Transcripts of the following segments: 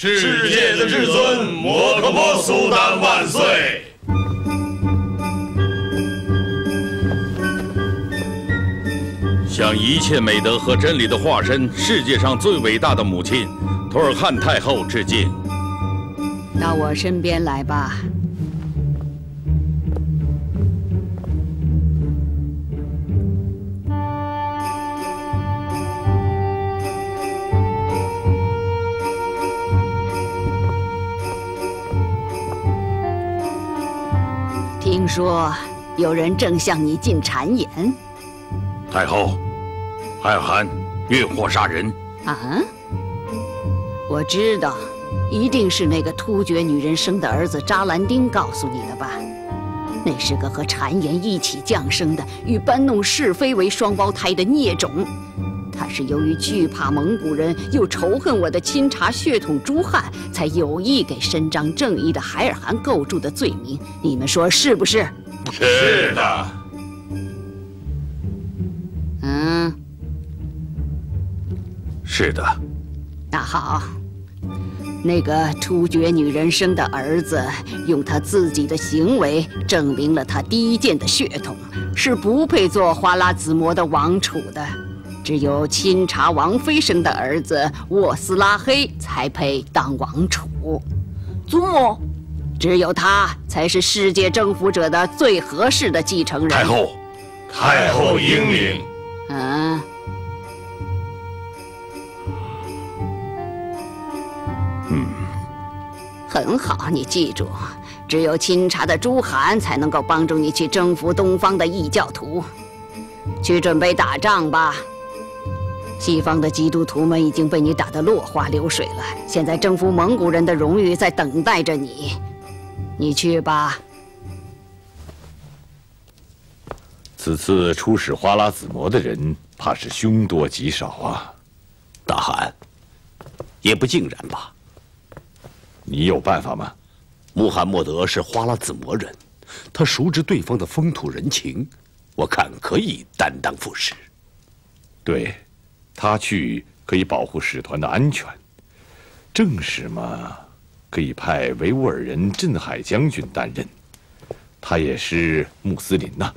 世界的至尊摩诃婆苏丹万岁！向一切美德和真理的化身，世界上最伟大的母亲——图尔汉太后致敬。到我身边来吧。听说有人正向你进谗言。太后，海尔汗越货杀人。啊！我知道，一定是那个突厥女人生的儿子扎兰丁告诉你的吧？那是个和谗言一起降生的，与搬弄是非为双胞胎的孽种。他是由于惧怕蒙古人，又仇恨我的亲察血统朱汉，才有意给伸张正义的海尔汗构筑的罪名。你们说是不是？是的。嗯，是的。那好，那个突厥女人生的儿子，用他自己的行为证明了他低贱的血统，是不配做花剌子模的王储的。只有钦察王妃生的儿子沃斯拉黑才配当王储，祖母，只有他才是世界征服者的最合适的继承人。太后，太后英明。嗯，嗯，很好，你记住，只有钦察的朱韩才能够帮助你去征服东方的异教徒，去准备打仗吧。西方的基督徒们已经被你打得落花流水了，现在征服蒙古人的荣誉在等待着你，你去吧。此次出使花剌子模的人，怕是凶多吉少啊。大汗，也不尽然吧。你有办法吗？穆罕默德是花剌子模人，他熟知对方的风土人情，我看可以担当副使。对。他去可以保护使团的安全，正使嘛，可以派维吾尔人镇海将军担任，他也是穆斯林呐。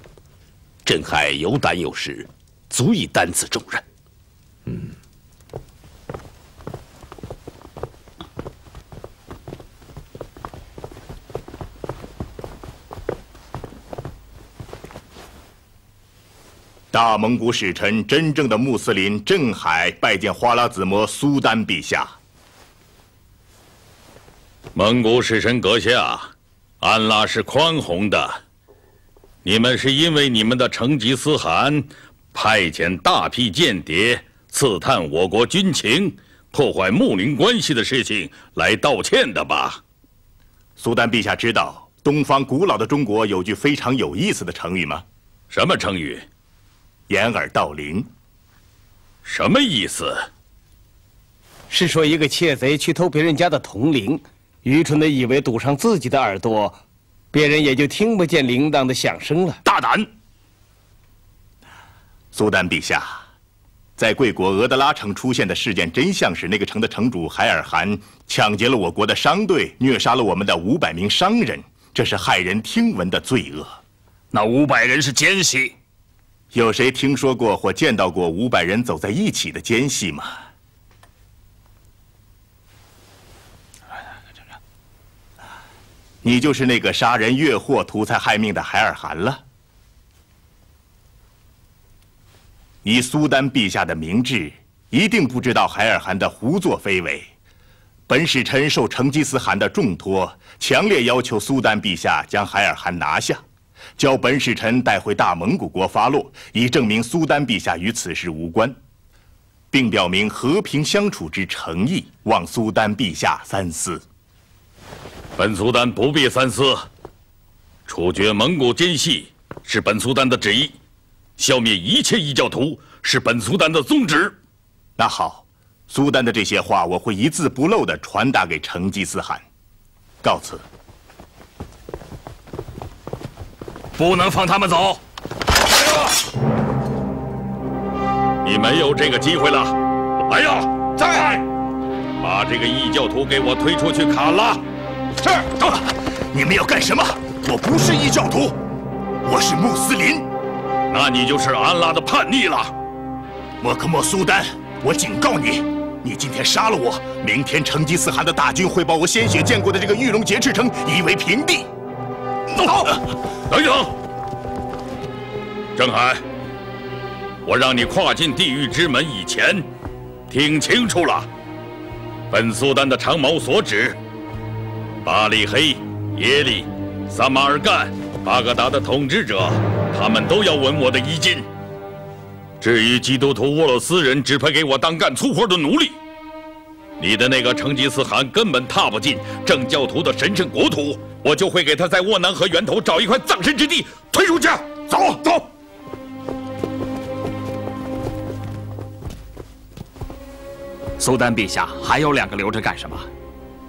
镇海有胆有识，足以担此重任。大蒙古使臣，真正的穆斯林镇海拜见花剌子模苏丹陛下。蒙古使臣阁下，安拉是宽宏的。你们是因为你们的成吉思汗派遣大批间谍刺探我国军情、破坏睦邻关系的事情来道歉的吧？苏丹陛下知道东方古老的中国有句非常有意思的成语吗？什么成语？掩耳盗铃，什么意思？是说一个窃贼去偷别人家的铜铃，愚蠢的以为堵上自己的耳朵，别人也就听不见铃铛的响声了。大胆！苏丹陛下，在贵国俄德拉城出现的事件真相是，那个城的城主海尔汗抢劫了我国的商队，虐杀了我们的五百名商人，这是骇人听闻的罪恶。那五百人是奸细。有谁听说过或见到过五百人走在一起的奸细吗？你就是那个杀人越货、图财害命的海尔汗了。以苏丹陛下的明智，一定不知道海尔汗的胡作非为。本使臣受成吉思汗的重托，强烈要求苏丹陛下将海尔汗拿下。交本使臣带回大蒙古国发落，以证明苏丹陛下与此事无关，并表明和平相处之诚意，望苏丹陛下三思。本苏丹不必三思，处决蒙古奸细是本苏丹的旨意，消灭一切异教徒是本苏丹的宗旨。那好，苏丹的这些话我会一字不漏地传达给成吉思汗。告辞。不能放他们走！你没有这个机会了！来呀，在！把这个异教徒给我推出去砍了。是。你们要干什么？我不是异教徒，我是穆斯林。那你就是安拉的叛逆了。莫克莫苏丹，我警告你，你今天杀了我，明天成吉思汗的大军会把我鲜血见过的这个玉龙劫持城夷为平地。走，等等，郑海，我让你跨进地狱之门以前，听清楚了，本苏丹的长矛所指，巴里黑、耶利、撒马尔干、巴格达的统治者，他们都要闻我的衣襟。至于基督徒沃洛斯人指派给我当干粗活的奴隶，你的那个成吉思汗根本踏不进正教徒的神圣国土。我就会给他在沃南河源头找一块葬身之地，推出去。走走。苏丹陛下，还有两个留着干什么？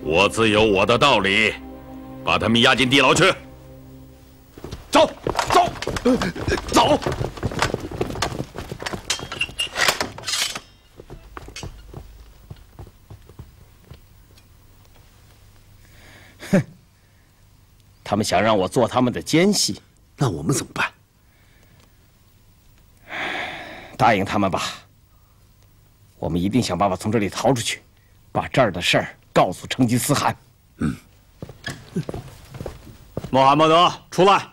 我自有我的道理，把他们押进地牢去。走走走。他们想让我做他们的奸细，那我们怎么办？答应他们吧。我们一定想办法从这里逃出去，把这儿的事儿告诉成吉思汗。嗯。穆罕默德，出来。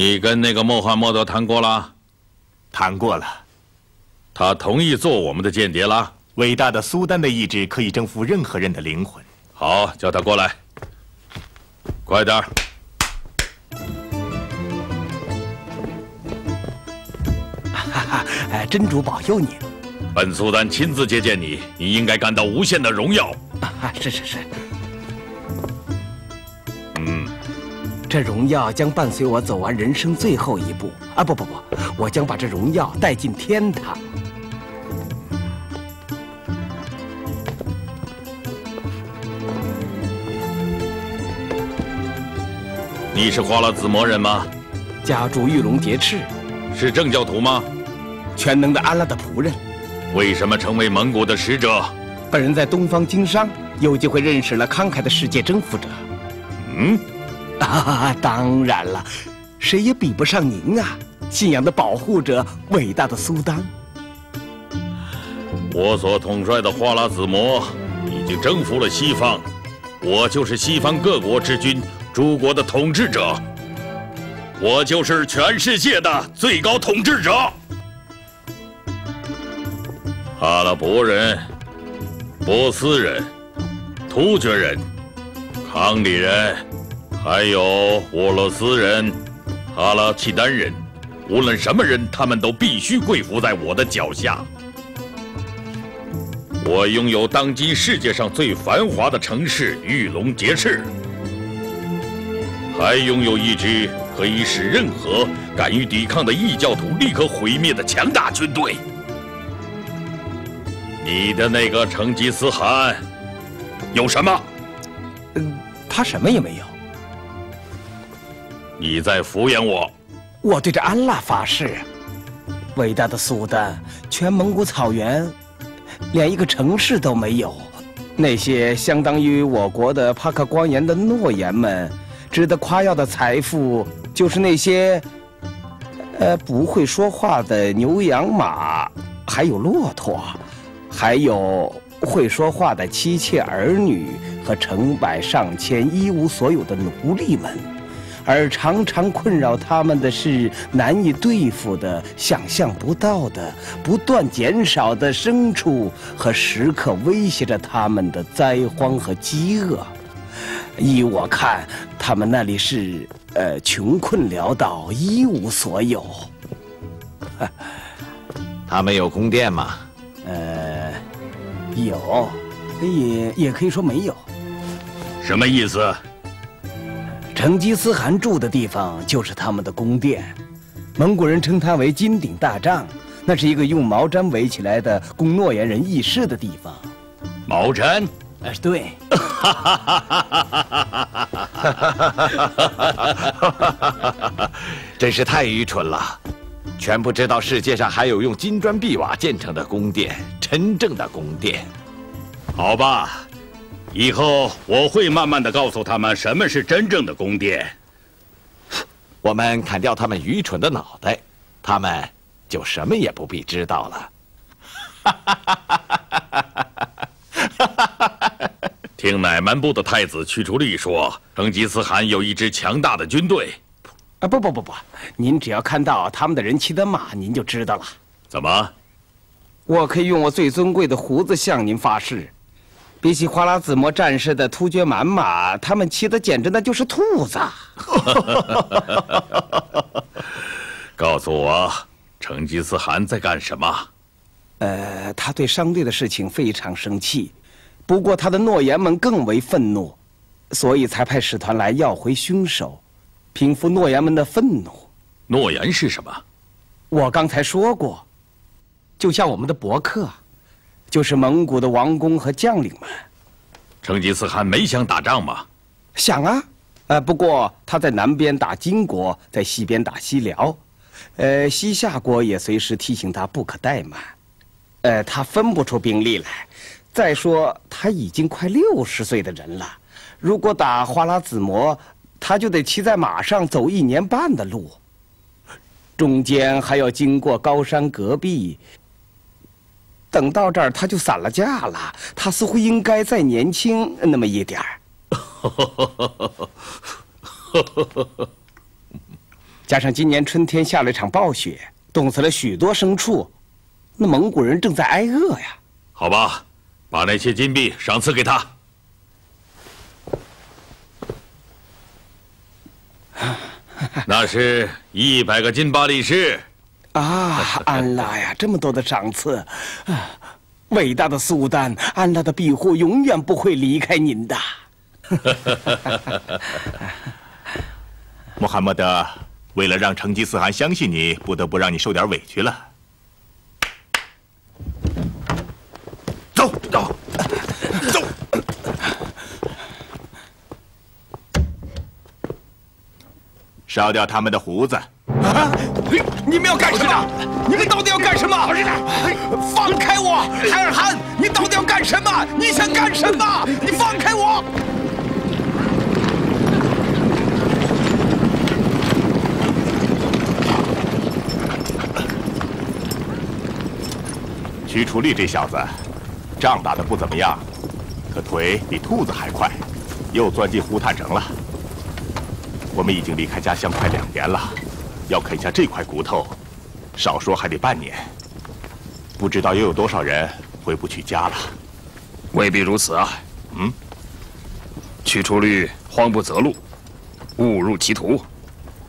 你跟那个穆罕默德谈过了？谈过了，他同意做我们的间谍了。伟大的苏丹的意志可以征服任何人的灵魂。好，叫他过来，快点儿！哈哈，哎，真主保佑你！本苏丹亲自接见你，你应该感到无限的荣耀。啊，是是是。这荣耀将伴随我走完人生最后一步啊！不不不，我将把这荣耀带进天堂。你是花剌子模人吗？家住玉龙劫赤，是正教徒吗？全能的安拉的仆人。为什么成为蒙古的使者？本人在东方经商，有机会认识了慷慨的世界征服者。嗯。啊，当然了，谁也比不上您啊！信仰的保护者，伟大的苏丹。我所统帅的花剌子模已经征服了西方，我就是西方各国之君，诸国的统治者。我就是全世界的最高统治者。阿拉伯人、波斯人、突厥人、康里人。还有沃洛斯人、阿拉契丹人，无论什么人，他们都必须跪伏在我的脚下。我拥有当今世界上最繁华的城市玉龙劫赤，还拥有一支可以使任何敢于抵抗的异教徒立刻毁灭的强大军队。你的那个成吉思汗有什么？嗯，他什么也没有。你在敷衍我！我对着安拉发誓，伟大的苏丹，全蒙古草原连一个城市都没有。那些相当于我国的帕克光岩的诺言们，值得夸耀的财富，就是那些呃不会说话的牛羊马，还有骆驼，还有会说话的妻妾儿女和成百上千一无所有的奴隶们。而常常困扰他们的是难以对付的、想象不到的、不断减少的牲畜和时刻威胁着他们的灾荒和饥饿。依我看，他们那里是呃穷困潦倒、一无所有。他们有宫殿吗？呃，有，也也可以说没有。什么意思？成吉思汗住的地方就是他们的宫殿，蒙古人称它为金顶大帐，那是一个用毛毡围起来的供诺言人议事的地方。毛毡？哎，对。真是太愚蠢了，全不知道世界上还有用金砖碧瓦建成的宫殿，真正的宫殿。好吧，以后我会慢慢的告诉他们什么是真正的宫殿。我们砍掉他们愚蠢的脑袋，他们就什么也不必知道了。听乃蛮部的太子屈楚力说，成吉思汗有一支强大的军队。啊，不不不不，您只要看到他们的人骑的马，您就知道了。怎么？我可以用我最尊贵的胡子向您发誓，比起花剌子模战士的突厥蛮马，他们骑的简直那就是兔子。告诉我，成吉思汗在干什么？呃，他对商队的事情非常生气，不过他的诺言们更为愤怒，所以才派使团来要回凶手。平复诺言们的愤怒。诺言是什么？我刚才说过，就像我们的伯克，就是蒙古的王公和将领们。成吉思汗没想打仗吗？想啊，呃，不过他在南边打金国，在西边打西辽，呃，西夏国也随时提醒他不可怠慢。呃，他分不出兵力来。再说他已经快六十岁的人了，如果打花剌子模。他就得骑在马上走一年半的路，中间还要经过高山戈壁。等到这儿，他就散了架了。他似乎应该再年轻那么一点儿。加上今年春天下了一场暴雪，冻死了许多牲畜，那蒙古人正在挨饿呀。好吧，把那些金币赏赐给他。那是一百个金巴力士，啊，安拉呀，这么多的赏赐，啊，伟大的苏丹，安拉的庇护永远不会离开您的。穆罕默德，为了让成吉思汗相信你，不得不让你受点委屈了。走走。烧掉他们的胡子！啊！你们要干什么？你们到底要干什么？放开我！海尔汗，你到底要干什么？你想干什么？你放开我！屈楚律这小子，仗打的不怎么样，可腿比兔子还快，又钻进胡炭城了。我们已经离开家乡快两年了，要啃下这块骨头，少说还得半年。不知道又有多少人回不去家了。未必如此啊。嗯。屈出率慌不择路，误入歧途，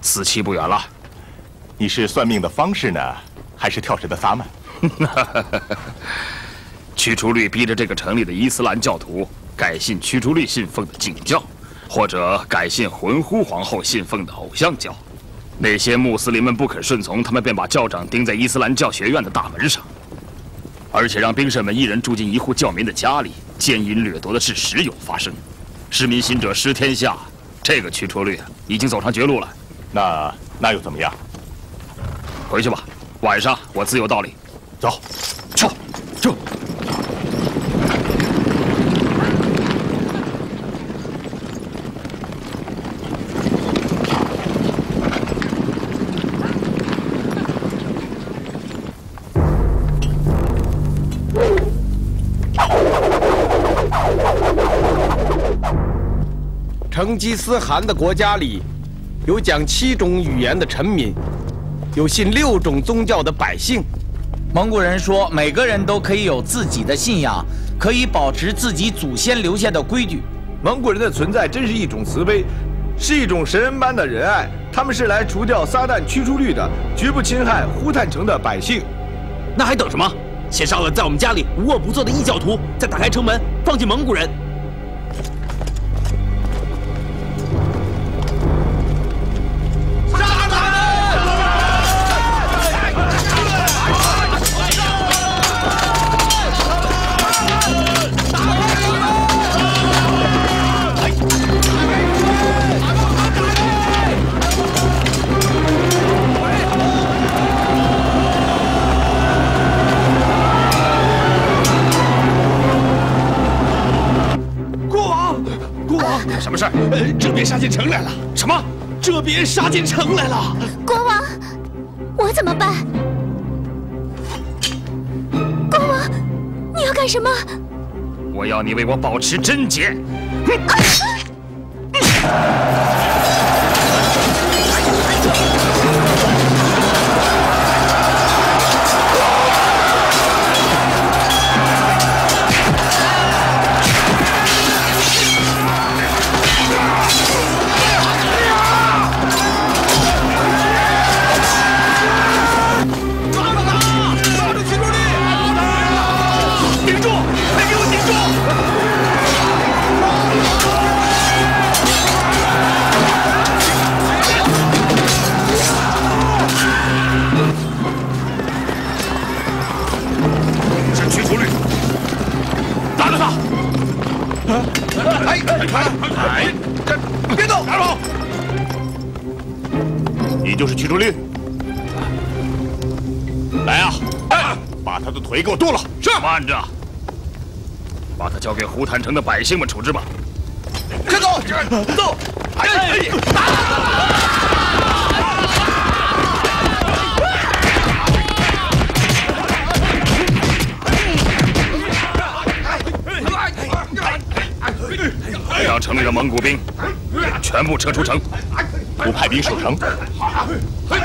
死期不远了。你是算命的方式呢，还是跳神的萨满？驱除律逼着这个城里的伊斯兰教徒改信驱除律信奉的景教。或者改信魂呼皇后信奉的偶像教，那些穆斯林们不肯顺从，他们便把教长钉在伊斯兰教学院的大门上，而且让兵士们一人住进一户教民的家里，奸淫掠夺的事时有发生。失民心者失天下，这个驱除律已经走上绝路了。那那又怎么样？回去吧，晚上我自有道理。走，成吉思汗的国家里，有讲七种语言的臣民，有信六种宗教的百姓。蒙古人说，每个人都可以有自己的信仰，可以保持自己祖先留下的规矩。蒙古人的存在真是一种慈悲，是一种神人般的仁爱。他们是来除掉撒旦驱逐律的，绝不侵害呼坦城的百姓。那还等什么？先杀了在我们家里无恶不作的异教徒，再打开城门，放进蒙古人。杀进城来了！什么？这边杀进城来了！国王，我怎么办？国王，你要干什么？我要你为我保持贞洁。是哎哎哎！别动，打住！你就是驱逐令？来啊！哎，把他的腿给我剁了！是。慢着，把他交给胡坦城的百姓们处置吧。快走！走！哎！打！让城里的蒙古兵全部撤出城，不派兵守城。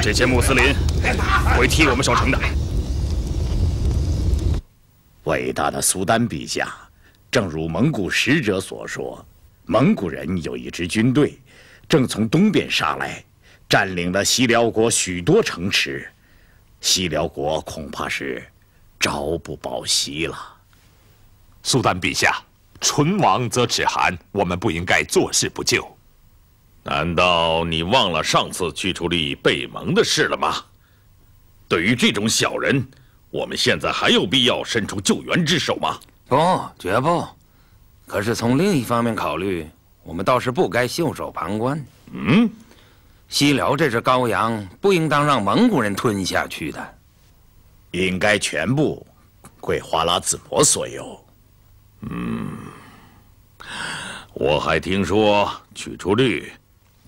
这些穆斯林会替我们守城的。伟大的苏丹陛下，正如蒙古使者所说，蒙古人有一支军队，正从东边杀来，占领了西辽国许多城池，西辽国恐怕是朝不保夕了。苏丹陛下，唇亡则齿寒，我们不应该坐视不救。难道你忘了上次驱除力被蒙的事了吗？对于这种小人，我们现在还有必要伸出救援之手吗？不，绝不。可是从另一方面考虑，我们倒是不该袖手旁观。嗯，西辽这只羔羊不应当让蒙古人吞下去的，应该全部归花剌子模所有。嗯，我还听说取出律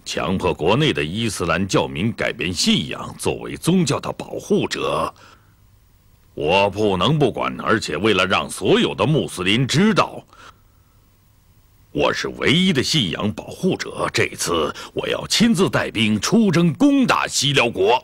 强迫国内的伊斯兰教民改变信仰，作为宗教的保护者。我不能不管，而且为了让所有的穆斯林知道，我是唯一的信仰保护者，这次我要亲自带兵出征，攻打西辽国。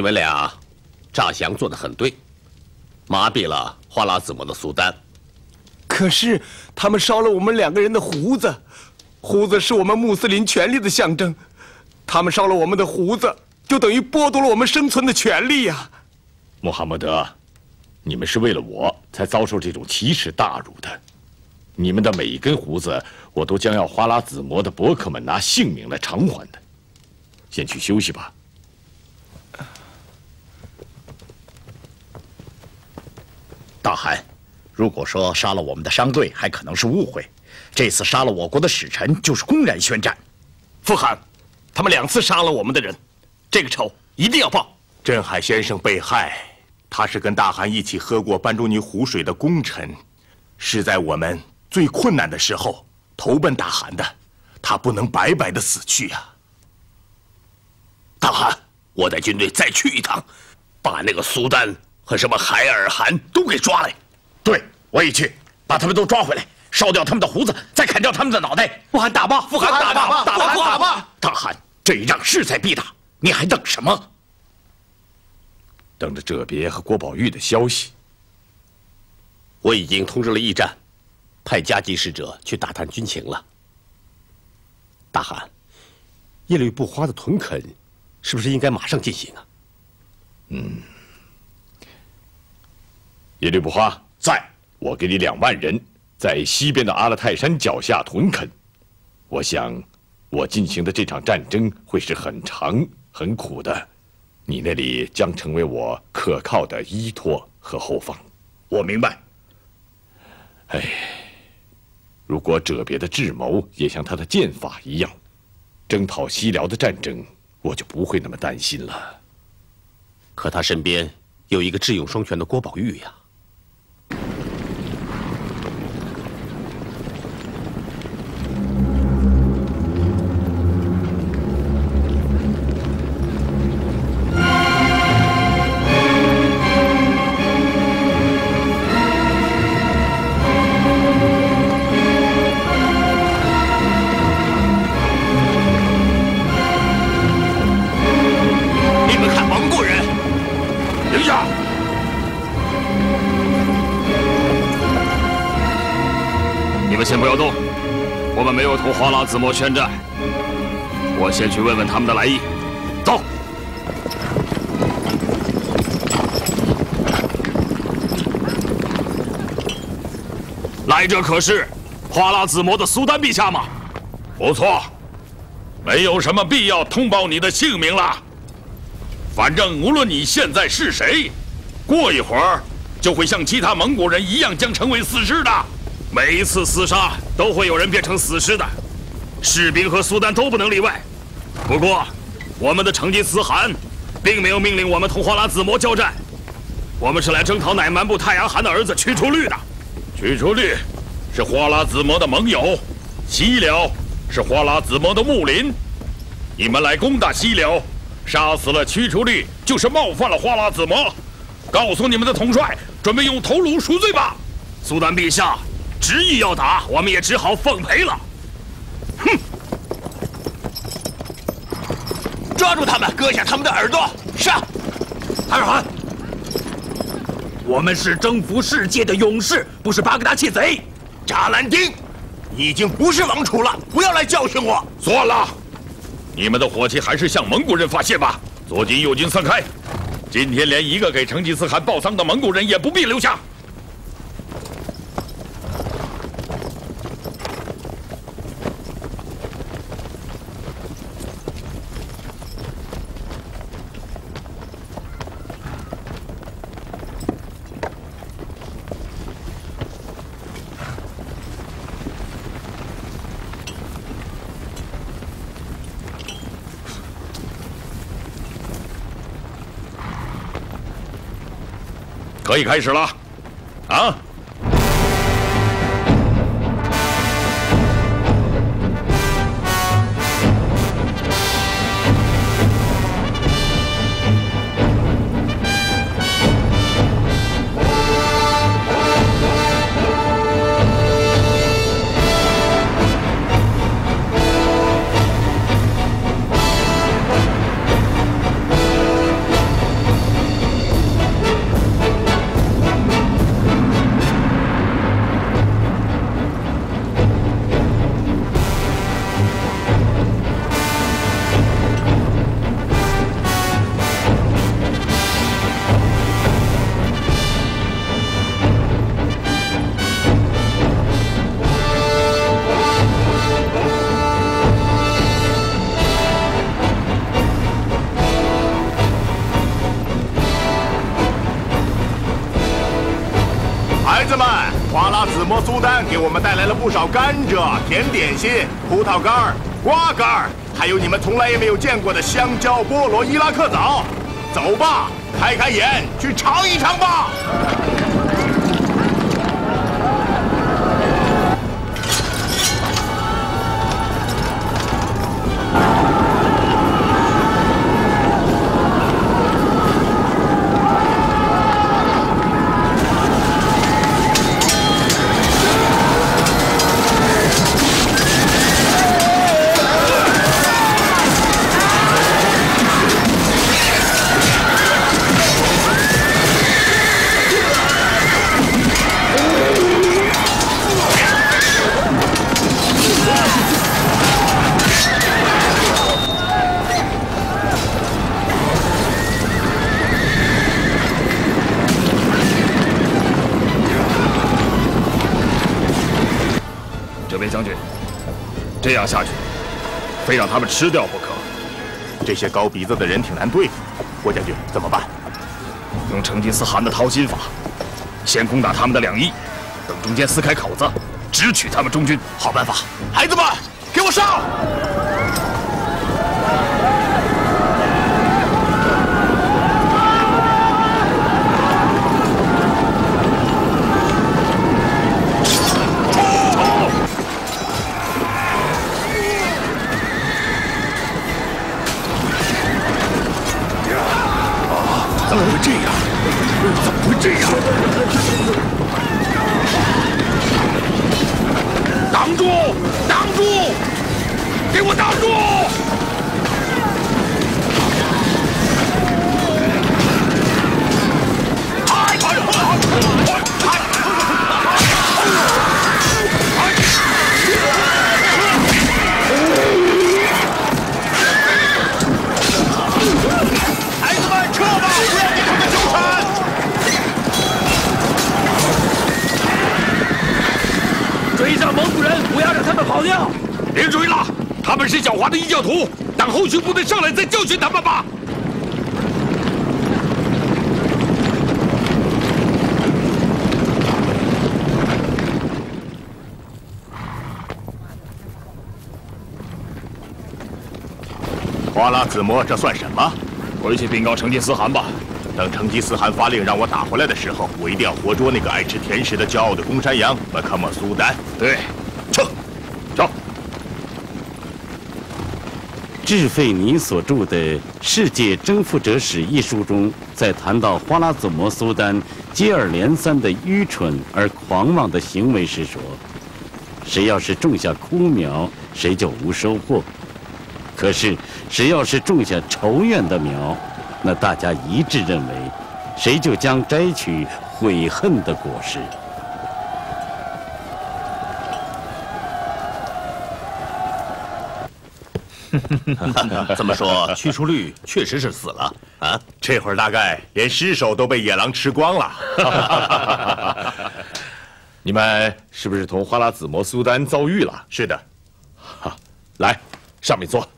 你们俩诈降做得很对，麻痹了花剌子模的苏丹。可是他们烧了我们两个人的胡子，胡子是我们穆斯林权利的象征，他们烧了我们的胡子，就等于剥夺了我们生存的权利呀！穆罕默德，你们是为了我才遭受这种奇耻大辱的，你们的每一根胡子，我都将要花剌子模的伯克们拿性命来偿还的。先去休息吧。大汗，如果说杀了我们的商队还可能是误会，这次杀了我国的使臣就是公然宣战。富汗，他们两次杀了我们的人，这个仇一定要报。镇海先生被害，他是跟大汗一起喝过班珠尼湖水的功臣，是在我们最困难的时候投奔大汗的，他不能白白的死去啊！大汗，我带军队再去一趟，把那个苏丹。和什么海尔汗都给抓来，对我也去，把他们都抓回来，烧掉他们的胡子，再砍掉他们的脑袋。富汗打吧，富汗打吧，打吧，打吧！大汗，这一仗势在必打，你还等什么？等着哲别和郭宝玉的消息。我已经通知了驿站，派加急使者去打探军情了。大汗，耶律不花的屯垦，是不是应该马上进行啊？嗯。耶律不花在，我给你两万人，在西边的阿勒泰山脚下屯垦。我想，我进行的这场战争会是很长很苦的，你那里将成为我可靠的依托和后方。我明白。哎，如果者别的智谋也像他的剑法一样，征讨西辽的战争，我就不会那么担心了。可他身边有一个智勇双全的郭宝玉呀。子墨宣战。我先去问问他们的来意。走。来者可是花剌子模的苏丹陛下吗？不错，没有什么必要通报你的姓名了。反正无论你现在是谁，过一会儿就会像其他蒙古人一样将成为死尸的。每一次厮杀都会有人变成死尸的，士兵和苏丹都不能例外。不过，我们的成吉思汗并没有命令我们同花剌子模交战，我们是来征讨乃蛮部太阳汗的儿子屈出律的。屈出律是花剌子模的盟友，西辽是花剌子模的睦邻。你们来攻打西辽，杀死了屈出律，就是冒犯了花剌子模。告诉你们的统帅，准备用头颅赎罪吧。苏丹陛下执意要打，我们也只好奉陪了。抓住他们，割下他们的耳朵，上！海尔汗，我们是征服世界的勇士，不是巴格达窃贼。扎兰丁，你已经不是王储了，不要来教训我。算了，你们的火气还是向蒙古人发泄吧。左军右军散开，今天连一个给成吉思汗报丧的蒙古人也不必留下。可以开始了，啊！不少甘蔗、甜点心、葡萄干、瓜干，还有你们从来也没有见过的香蕉、菠萝、伊拉克枣。走吧，开开眼，去尝一尝吧。将军，这样下去，非让他们吃掉不可。这些高鼻子的人挺难对付，郭将军怎么办？用成吉思汗的掏心法，先攻打他们的两翼，等中间撕开口子，直取他们中军。好办法，孩子们，给我上！这样？挡住！挡住！给我挡住！跑掉！别追了，他们是狡猾的异教徒，等后续部队上来再教训他们吧。花剌子模，这算什么？回去禀告成吉思汗吧。等成吉思汗发令让我打回来的时候，我一定要活捉那个爱吃甜食的骄傲的公山羊麦克莫苏丹。对，撤，撤。智费尼所著的《世界征服者史》一书中，在谈到花剌子模苏丹接二连三的愚蠢而狂妄的行为时说：“谁要是种下枯苗，谁就无收获；可是谁要是种下仇怨的苗，那大家一致认为，谁就将摘取悔恨的果实。” 这么说，驱除率确实是死了啊！这会儿大概连尸首都被野狼吃光了。你们是不是同花剌子模苏丹遭遇了？是的。哈，来，上面坐。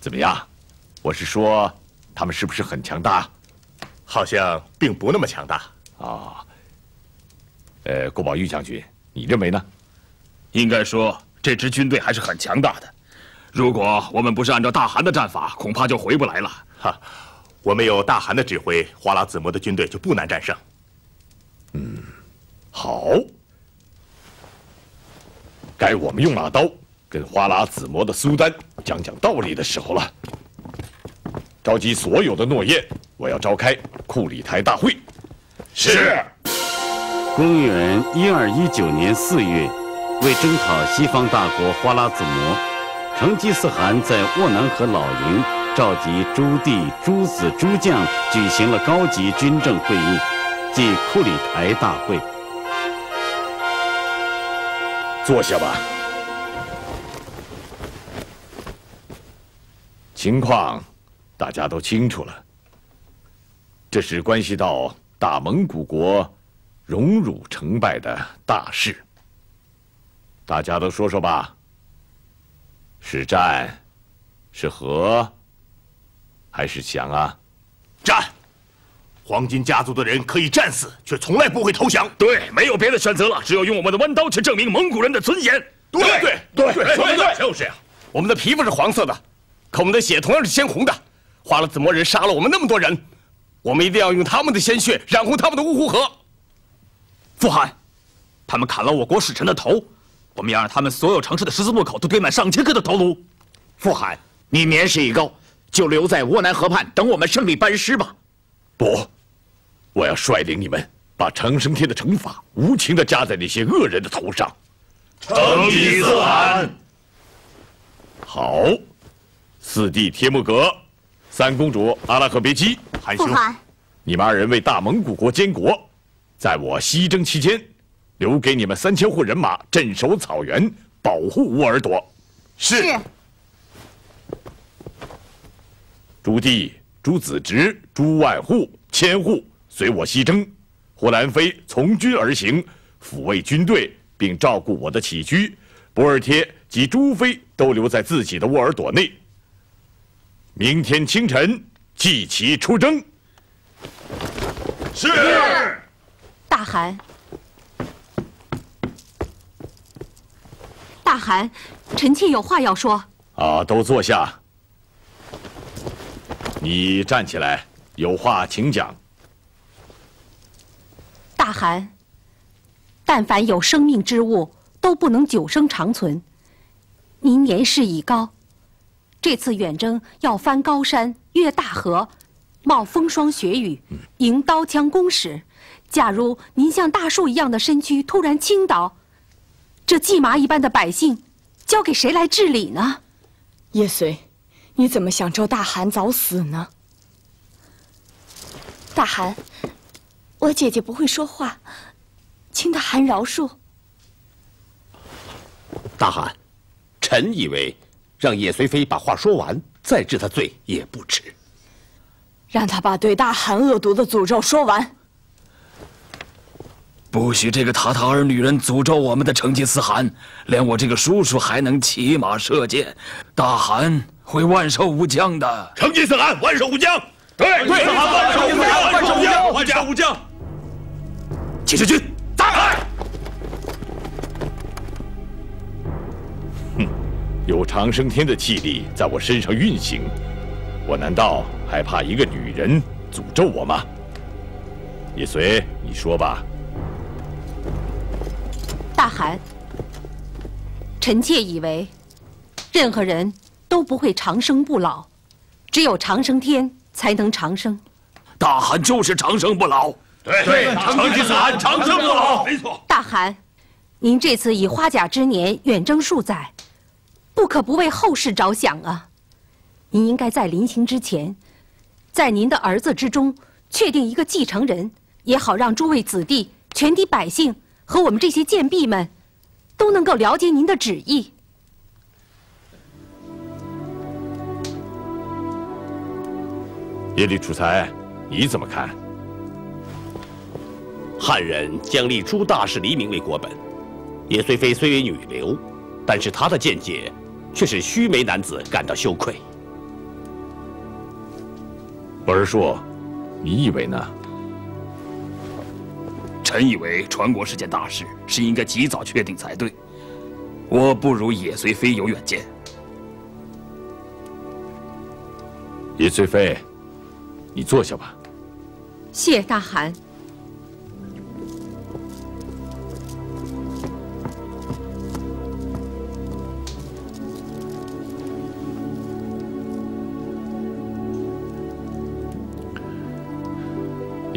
怎么样？我是说，他们是不是很强大？好像并不那么强大啊。呃，郭宝玉将军，你认为呢？应该说，这支军队还是很强大的。如果我们不是按照大汗的战法，恐怕就回不来了。哈，我们有大汗的指挥，花剌子模的军队就不难战胜。嗯，好。该我们用马刀跟花剌子模的苏丹讲讲道理的时候了。召集所有的诺言，我要召开库里台大会。是。公元一二一九年四月，为征讨西方大国花剌子模，成吉思汗在沃南河老营召集诸帝、诸子、诸将，举行了高级军政会议，即库里台大会。坐下吧。情况大家都清楚了，这是关系到大蒙古国荣辱成败的大事。大家都说说吧，是战，是和，还是降啊？战！黄金家族的人可以战死，却从来不会投降。对，没有别的选择了，只有用我们的弯刀去证明蒙古人的尊严。对对对对对，就是呀。我们的皮肤是黄色的，可我们的血同样是鲜红的。花了紫魔人杀了我们那么多人，我们一定要用他们的鲜血染红他们的乌湖河。傅汗，他们砍了我国使臣的头，我们要让他们所有城市的十字路口都堆满上千颗的头颅。傅汗，你年事已高，就留在窝南河畔等我们胜利班师吧。不，我要率领你们把长生天的惩罚无情地加在那些恶人的头上。成吉思汗，好，四弟帖木格，三公主阿拉赫别姬，韩兄，你们二人为大蒙古国监国，在我西征期间，留给你们三千户人马镇守草原，保护乌尔朵。是。朱棣、朱子直、朱万户、千户随我西征。呼兰妃从军而行，抚慰军队，并照顾我的起居。博尔帖及朱妃都留在自己的沃尔朵内。明天清晨，祭旗出征。是。大汗，大汗，臣妾有话要说。啊，都坐下。你站起来，有话请讲。大汗，但凡有生命之物，都不能久生长存。您年事已高，这次远征要翻高山、越大河、冒风霜雪雨、迎刀枪弓矢。假如您像大树一样的身躯突然倾倒，这蓟麻一般的百姓，交给谁来治理呢？叶随，你怎么想周大汗早死呢？大汗，我姐姐不会说话，请大汗饶恕。大汗，臣以为让叶随妃把话说完，再治他罪也不迟。让他把对大汗恶毒的诅咒说完。不许这个塔塔尔女人诅咒我们的成吉思汗！连我这个叔叔还能骑马射箭，大汗会万寿无疆的。成吉思汗万寿无疆！对，对，万寿无疆，万寿无疆，万寿无疆！起事军，有长生天的气力在我身上运行，我难道还怕一个女人诅咒我吗？叶随，你说吧。大汗，臣妾以为，任何人都不会长生不老，只有长生天才能长生。大汗就是长生不老。对对，成吉思汗长生不老，没错。大汗，您这次以花甲之年远征数载，不可不为后世着想啊！您应该在临行之前，在您的儿子之中确定一个继承人，也好让诸位子弟、全体百姓。和我们这些贱婢们，都能够了解您的旨意。耶律楚材，你怎么看？汉人将立诸大士黎民为国本，也虽非虽为女流，但是她的见解却使须眉男子感到羞愧。博尔硕，你以为呢？臣以为传国是件大事，是应该及早确定才对。我不如野随妃有远见。野随妃，你坐下吧。谢大汗。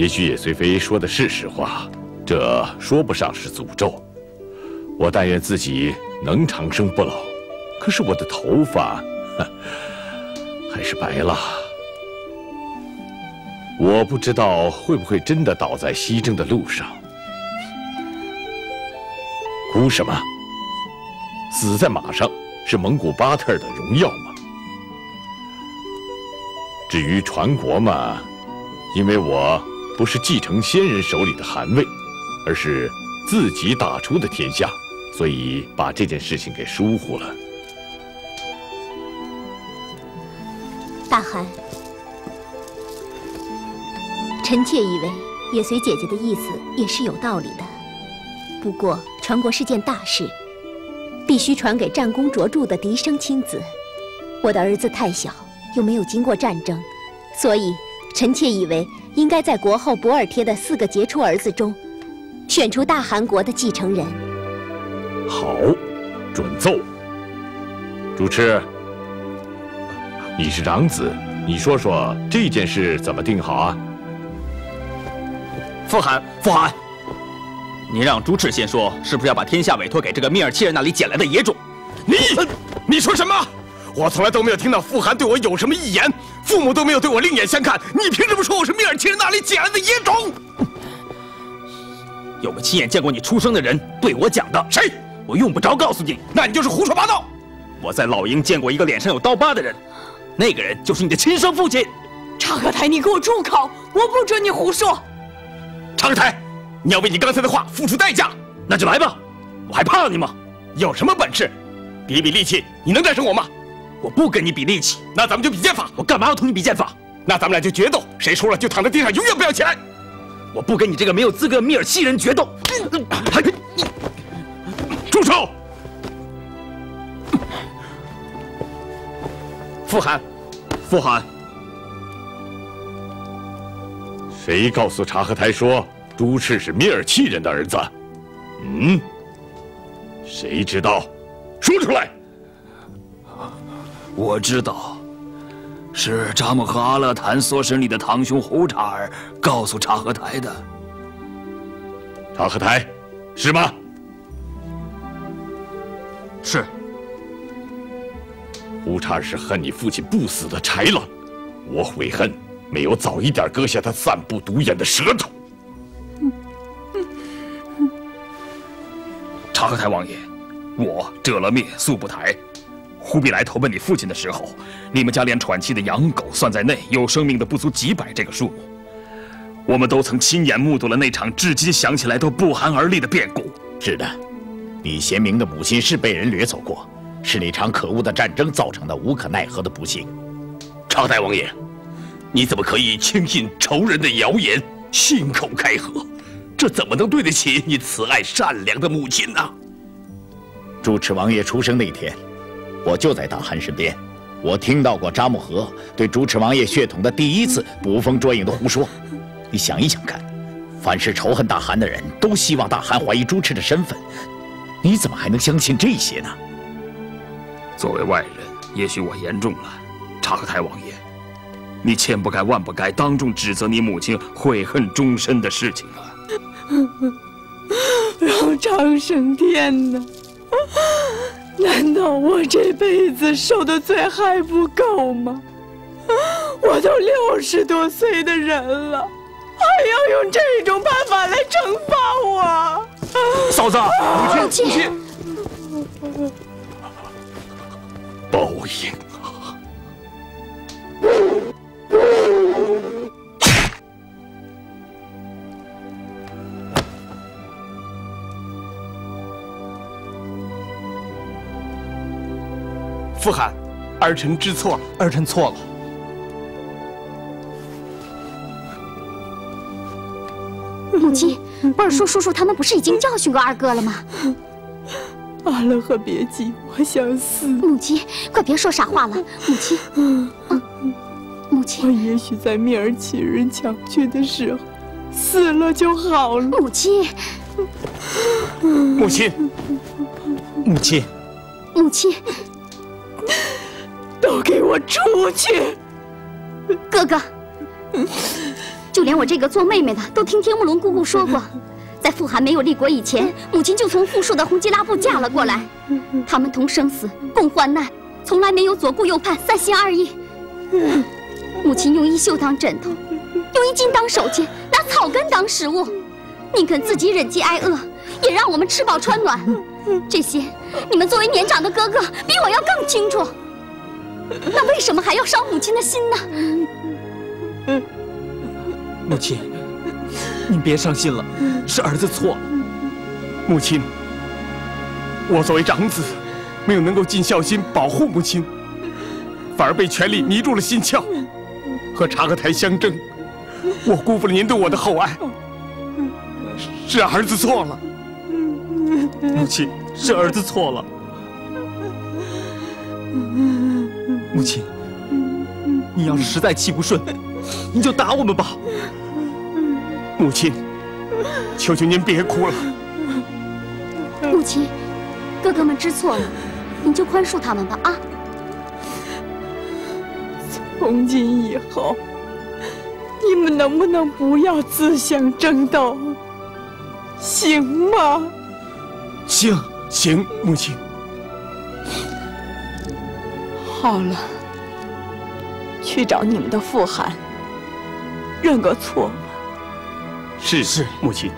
也许叶随妃说的是实话。这说不上是诅咒，我但愿自己能长生不老。可是我的头发，还是白了。我不知道会不会真的倒在西征的路上。哭什么？死在马上是蒙古巴特尔的荣耀吗？至于传国嘛，因为我不是继承先人手里的汗位。而是自己打出的天下，所以把这件事情给疏忽了。大汗，臣妾以为也随姐姐的意思也是有道理的。不过传国是件大事，必须传给战功卓著的嫡生亲子。我的儿子太小，又没有经过战争，所以臣妾以为应该在国后博尔帖的四个杰出儿子中。选出大汗国的继承人。好，准奏。主持，你是长子，你说说这件事怎么定好啊？父汗，父汗，你让朱赤先说，是不是要把天下委托给这个密尔切人那里捡来的野种？你，你说什么？我从来都没有听到父汗对我有什么异言，父母都没有对我另眼相看，你凭什么说我是密尔奇人那里捡来的野种？有个亲眼见过你出生的人对我讲的，谁？我用不着告诉你，那你就是胡说八道。我在老营见过一个脸上有刀疤的人，那个人就是你的亲生父亲。察合台，你给我住口！我不准你胡说。常台，你要为你刚才的话付出代价，那就来吧，我还怕你吗？有什么本事？比比力气，你能战胜我吗？我不跟你比力气，那咱们就比剑法。我干嘛要同你比剑法？那咱们俩就决斗，谁输了就躺在地上，永远不要起来。我不跟你这个没有资格的密尔西人决斗。住手！傅寒，傅寒，谁告诉察合台说朱赤是米尔契人的儿子？嗯，谁知道？说出来！我知道，是扎木和阿勒坦所审理的堂兄胡查尔告诉察合台的。察合台，是吗？是。胡查尔是恨你父亲不死的豺狼，我悔恨没有早一点割下他散布毒眼的舌头。察合台王爷，我折了灭速不台。忽必来投奔你父亲的时候，你们家连喘气的养狗算在内，有生命的不足几百这个数目。我们都曾亲眼目睹了那场至今想起来都不寒而栗的变故。是的，李贤明的母亲是被人掠走过，是那场可恶的战争造成的无可奈何的不幸。朝代王爷，你怎么可以轻信仇人的谣言，信口开河？这怎么能对得起你慈爱善良的母亲呢？主持王爷出生那天。我就在大汗身边，我听到过扎木合对朱赤王爷血统的第一次捕风捉影的胡说。你想一想看，凡是仇恨大汗的人都希望大汗怀疑朱赤的身份，你怎么还能相信这些呢？作为外人，也许我言重了，察合台王爷，你千不该万不该当众指责你母亲悔恨终身的事情啊！让长生天哪！难道我这辈子受的罪还不够吗？我都六十多岁的人了，还要用这种办法来惩罚我？嫂子，母亲，母亲报应啊！傅寒，儿臣知错，儿臣错了。母亲，不是说叔叔他们不是已经教训过二哥了吗？阿乐和别急，我想死。母亲，快别说傻话了。母亲，母亲，我也许在密尔契人强去的时候死了就好了。母亲，母亲，母亲，母亲。都给我出去！哥哥，就连我这个做妹妹的都听天目龙姑姑说过，在富寒没有立国以前，母亲就从富庶的洪吉拉部嫁了过来，他们同生死，共患难，从来没有左顾右盼、三心二意。母亲用衣袖当枕头，用衣襟当手巾，拿草根当食物，宁肯自己忍饥挨饿，也让我们吃饱穿暖。这些，你们作为年长的哥哥，比我要更清楚。那为什么还要伤母亲的心呢？母亲，您别伤心了，是儿子错了。母亲，我作为长子，没有能够尽孝心保护母亲，反而被权力迷住了心窍，和察合台相争，我辜负了您对我的厚爱，是儿子错了。母亲，是儿子错了。母亲，你要是实在气不顺，你就打我们吧。母亲，求求您别哭了。母亲，哥哥们知错了，您就宽恕他们吧啊！从今以后，你们能不能不要自相争斗，行吗？行行，母亲。好了，去找你们的父汗，认个错吧。是是，母亲。